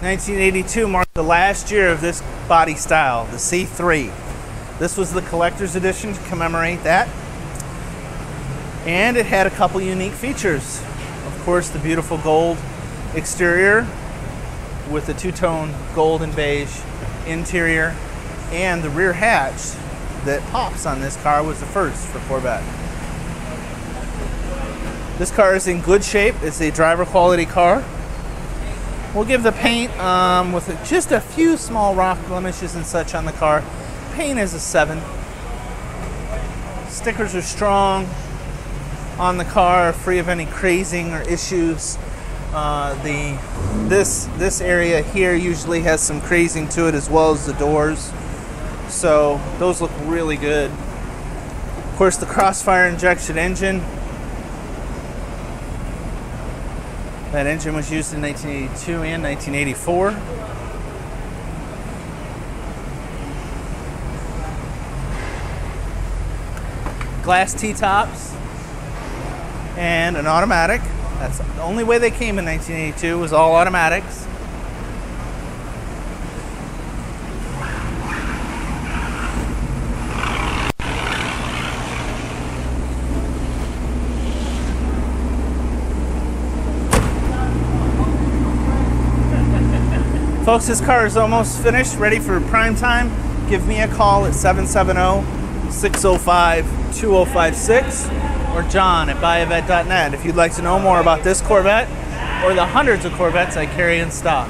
1982 marked the last year of this body style, the C3. This was the collector's edition to commemorate that. And it had a couple unique features. Of course, the beautiful gold exterior with the two-tone gold and beige interior and the rear hatch that pops on this car was the first for Corvette. This car is in good shape. It's a driver quality car. We'll give the paint um, with just a few small rock blemishes and such on the car. Paint is a 7. Stickers are strong on the car, free of any crazing or issues. Uh, the this this area here usually has some crazing to it as well as the doors, so those look really good. Of course, the Crossfire injection engine That engine was used in 1982 and 1984. Glass T-tops and an automatic. That's the only way they came in 1982 was all automatics. Folks, this car is almost finished, ready for prime time. Give me a call at 770 605 2056 or John at buyavette.net if you'd like to know more about this Corvette or the hundreds of Corvettes I carry in stock.